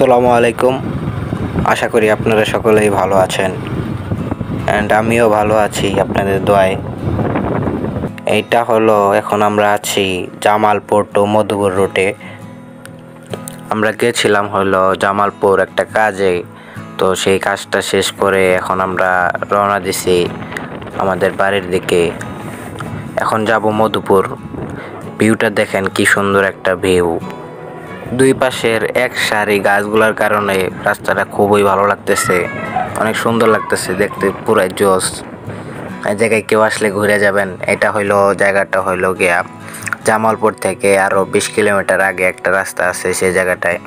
আসসালামু আলাইকুম। আশা করি আপনারা সকলেই ভালো আছেন। অ্যান্ড আমিও ভালো আছি আপনাদের দোয়ায়। এইটা হলো, এখন আমরা আছি জামালপুর টু মধুপুর রুটে। আমরা গেছিলাম হলো জামালপুর একটা কাজে। তো সেই কাজটা শেষ করে এখন আমরা রওনা দিছি আমাদের বাড়ির দিকে। এখন যাব মধুপুর। ভিউটা দেখেন কি সুন্দর একটা ভিউ। দুই পাশের এক সারি গাছগুলোর কারণে রাস্তাটা খুবই ভালো লাগতেছে। অনেক সুন্দর লাগতেছে দেখতে, পুরাই জোস। এই জায়গায় কেউ আসলে ঘুরে যাবেন, এটা হইল, জায়গাটা হইল গিয়া জামালপুর থেকে আরও বিশ কিলোমিটার আগে একটা রাস্তা আছে সেই জায়গাটায়।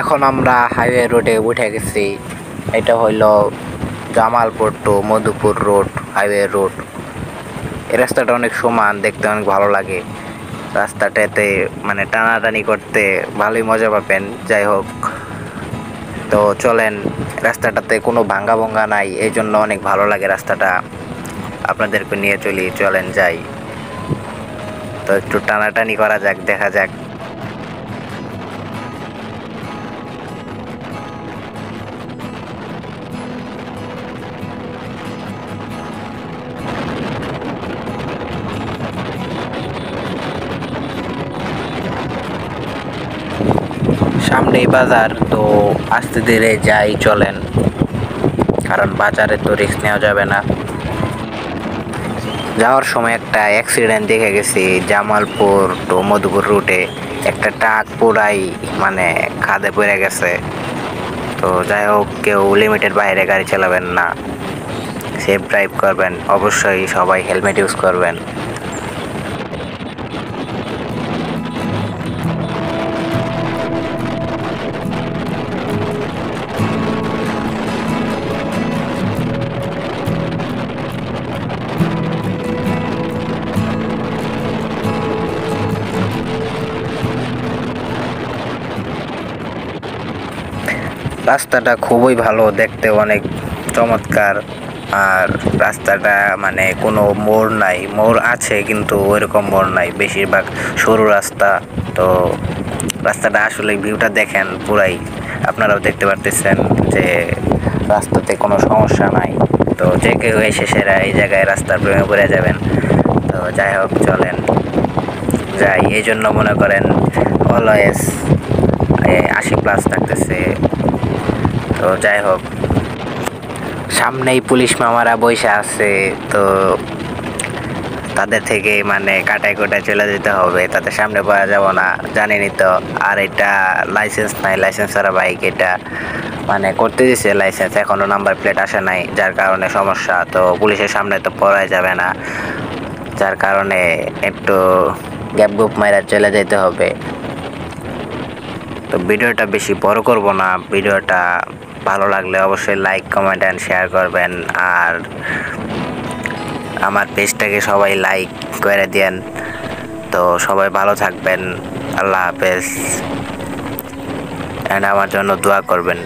এখন আমরা হাইওয়ে রোডে উঠে গেছি, এটা হইল Jamalpur to Madhupur road, highway road. এই রাস্তাটা অনেক সমান, দেখতে অনেক ভালো লাগে। রাস্তাটাতে মানে টানাটানি করতে ভালোই মজা পাবেন, যাই হোক। তো চলেন, রাস্তাটাতে কোনো ভাঙ্গা ভঙ্গা নাই, এই জন্য অনেক ভালো লাগে রাস্তাটা। আপনাদেরকে নিয়ে চলি, চলেন যাই। তো একটু টানাটানি করা যাক, দেখা যাক। সামনেই বাজার, তো আস্তে ধীরে যাই, চলেন। কারণ বাজারে তো রিস্ক নেওয়া যাবে না। যাওয়ার সময় একটা অ্যাক্সিডেন্ট দেখে গেছি, জামালপুর টু মধুপুর রুটে একটা ট্রাক পুরাই মানে খাদে পড়ে গেছে। তো যাই হোক, কেউ লিমিটের বাইরে গাড়ি চালাবেন না। সেফ ড্রাইভ করবেন। অবশ্যই সবাই হেলমেট ইউজ করবেন। রাস্তাটা খুবই ভালো, দেখতে অনেক চমৎকার। আর রাস্তাটা মানে কোনো মোড় নাই, মোড় আছে কিন্তু ওইরকম মোড় নাই, বেশিরভাগ সরু রাস্তা। তো রাস্তাটা আসলে ভিউটা দেখেন পুরাই, আপনারাও দেখতে পারতেছেন যে রাস্তাতে কোনো সমস্যা নাই। তো যে কেউ এসে সেরা এই জায়গায় রাস্তার প্রেমে পড়ে যাবেন। তো যাই হোক, চলেন যাই। এই জন্য মনে করেন অলওয়েজ আশি প্লাস থাকতেছে। তো যাই হোক। সামনেই পুলিশ মামারা বসে আছে, তো তাদের থেকে মানে কাটায় কোটায় চলে যেতে হবে, তাদের সামনে পাওয়া যাব না জানেনি তো। আর এটা লাইসেন্স নাই লাইসেন্স ছাড়া বাইক এটা মানে করতে দিছে লাইসেন্স এখনও নাম্বার প্লেট আসে নাই, যার কারণে সমস্যা। তো পুলিশের সামনে তো পড়াই যাবে না, যার কারণে একটু গ্যাপ গুপ মাইরা চলে যেতে হবে। তো ভিডিওটা বেশি বড় করব না, ভিডিওটা ভালো লাগলে অবশ্যই লাইক কমেন্ট অ্যান্ড শেয়ার করবেন। আর আমার পেজটাকে সবাই লাইক করে দেন তো সবাই ভালো থাকবেন। আল্লাহ হাফেজ। অ্যান্ড আমার জন্য দোয়া করবেন।